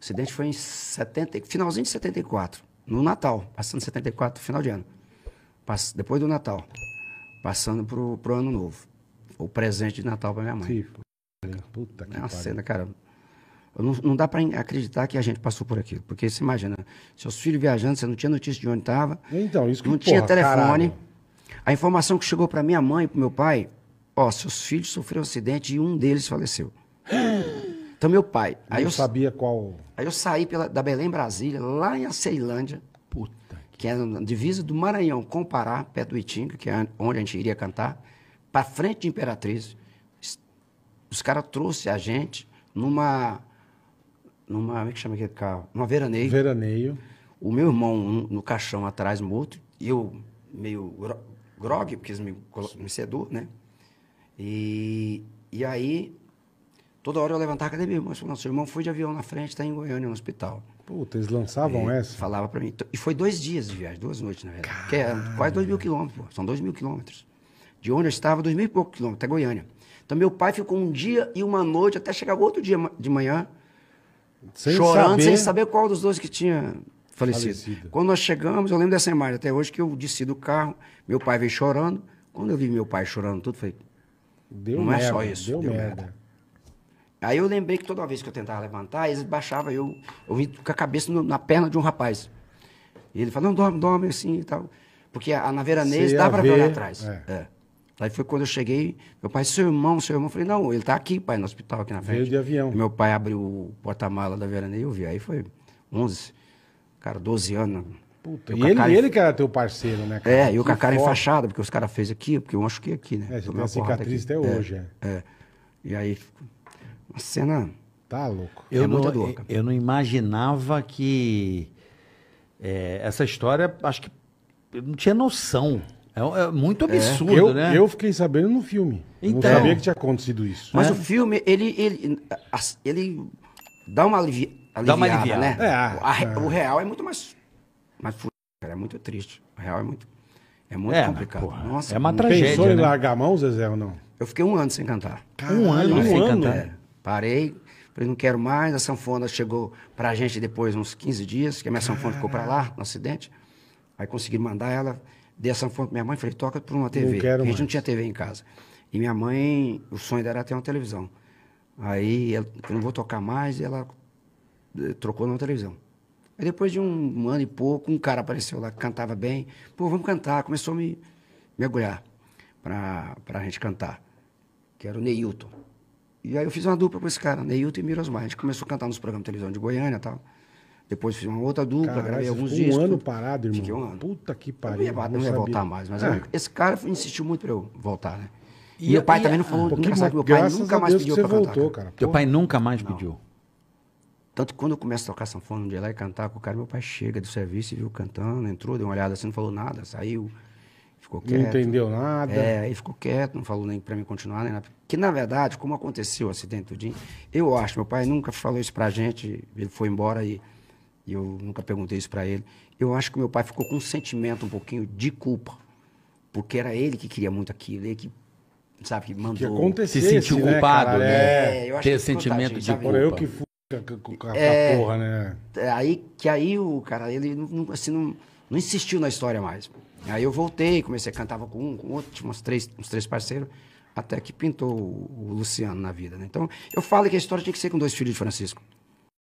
acidente foi em 70, finalzinho de 74, no Natal, passando 74, final de ano. Pass, depois do Natal, passando pro, pro ano novo. O presente de Natal para minha mãe. Sim, puta que É uma pariu. cena, cara. Não, não dá para acreditar que a gente passou por aquilo. Porque você imagina, seus filhos viajando, você não tinha notícia de onde estava, Então, isso que não porra, tinha telefone. caralho. A informação que chegou para minha mãe e para meu pai, ó, seus filhos sofreram um acidente e um deles faleceu. Então meu pai, aí não eu, sabia qual. aí eu saí pela, da Belém, Brasília, lá em Aceilândia, Puta. que é na divisa do Maranhão com o Pará, perto do Itinga, que é onde a gente iria cantar, para frente de Imperatriz. Os caras trouxeram a gente numa, numa, como é que chama aquele carro? Numa veraneio. Veraneio. O meu irmão no, no caixão atrás morto, e eu meio gro- grogue, porque eles me, me sedou, né? E, e aí, toda hora eu levantava, cadê meu irmão? Falou, não, seu irmão foi de avião na frente, está em Goiânia, no hospital. Puta, eles lançavam E essa. Falava para mim. E foi dois dias de viagem, duas noites, na verdade. Que é quase dois mil quilômetros, pô. São dois mil quilômetros. De onde eu estava, dois mil e poucos quilômetros, até Goiânia. Então, meu pai ficou um dia e uma noite, até chegar outro dia de manhã, Sem chorando, saber. sem saber qual dos dois que tinha falecido. Falecido. Quando nós chegamos, eu lembro dessa imagem até hoje, que eu desci do carro, meu pai veio chorando. Quando eu vi meu pai chorando tudo, falei... Deu Não é merda, só isso, Deu, deu merda. merda. Aí eu lembrei que toda vez que eu tentava levantar, eles baixavam, eu, eu vim com a cabeça no- na perna de um rapaz. E ele falou, não, dorme, dorme assim e tal. Porque a, na Você veranês dá para ver olhar atrás. é. É. Aí foi quando eu cheguei, meu pai, seu irmão, seu irmão. Eu falei, não, ele tá aqui, pai, no hospital aqui na frente. Veio de avião. E meu pai abriu o porta-mala da veranês e eu vi. Aí foi 11, cara, 12 anos. Puta, e a ele, ele que era teu parceiro, né, cara? É, e eu com a cara enfaixada, porque os caras fez aqui, porque eu machuquei aqui, né? É, você tem Tomei a cicatriz até É, hoje, é. É. E aí, uma cena. Tá louco. Eu, É não, muita dor, cara. eu não imaginava que é, essa história, acho que eu não tinha noção. É, é muito absurdo, eu, né? eu fiquei sabendo no filme. Eu Então. não sabia que tinha acontecido isso. Mas É. o filme, ele, ele, ele dá uma alivi, Dá uma aliviada, aliviada. né? É, A é. O real é muito mais, mais fudido, cara, é muito triste. O real é muito, é muito É, mas, complicado. porra, Nossa, é uma muito- tragédia, Pensou em né? largar a mão, Zezé, ou não? Eu fiquei um ano sem cantar. Um ano um sem ano? cantar. Parei, falei, não quero mais. A sanfona chegou pra gente depois uns 15 dias, que a minha sanfona ficou pra lá, no acidente. Aí consegui mandar ela, dei a sanfona pra minha mãe, falei, toca por uma TV. quero porque a gente mais. não tinha TV em casa. E minha mãe, o sonho dela era ter uma televisão. Aí ela, eu não vou tocar mais, e ela eh, trocou numa televisão. Aí depois de um, ano e pouco, um cara apareceu lá que cantava bem. Pô, vamos cantar. Começou a me mergulhar pra, pra gente cantar, que era o Neilton. E aí eu fiz uma dupla com esse cara, Neilton e Mirosmar. A gente começou a cantar nos programas de televisão de Goiânia e tal. Depois fiz uma outra dupla, Caralho, gravei alguns ficou discos. um ano parado, irmão. Fiquei um ano. Puta que Eu pariu. não ia, não ia sabia. voltar mais, mas É. eu- esse cara insistiu muito pra eu voltar, né? E, E- meu pai e- também não falou, Um engraçado que meu pai nunca mais pediu pra voltou, cantar. cara. Teu pai nunca mais pediu. Tanto que quando eu começo a tocar sanfona um dia lá e cantar com o cara, meu pai chega do serviço e viu cantando, entrou, deu uma olhada assim, não falou nada, saiu, ficou Não quieto. entendeu nada. É, aí ficou quieto, não falou nem pra mim continuar, nem nada. Que na verdade, como aconteceu o acidente tudinho, eu acho, meu pai nunca falou isso pra gente, ele foi embora e, e eu nunca perguntei isso pra ele. Eu acho que meu pai ficou com um sentimento um pouquinho de culpa, porque era ele que queria muito aquilo, ele que, sabe, que mandou. Que acontecesse, Se sentiu né, culpado, cara? né? É. eu acho Ter que sentimento de sabe? Por eu culpa. que fui com- a É. porra, né? É aí que aí o cara, ele não, não- assim, não, não insistiu na história mais. Aí eu voltei, comecei a cantava com um, com outro, tinha uns três, uns três parceiros, até que pintou o, o Luciano na vida, né? Então, eu falo que a história tinha que ser com dois filhos de Francisco.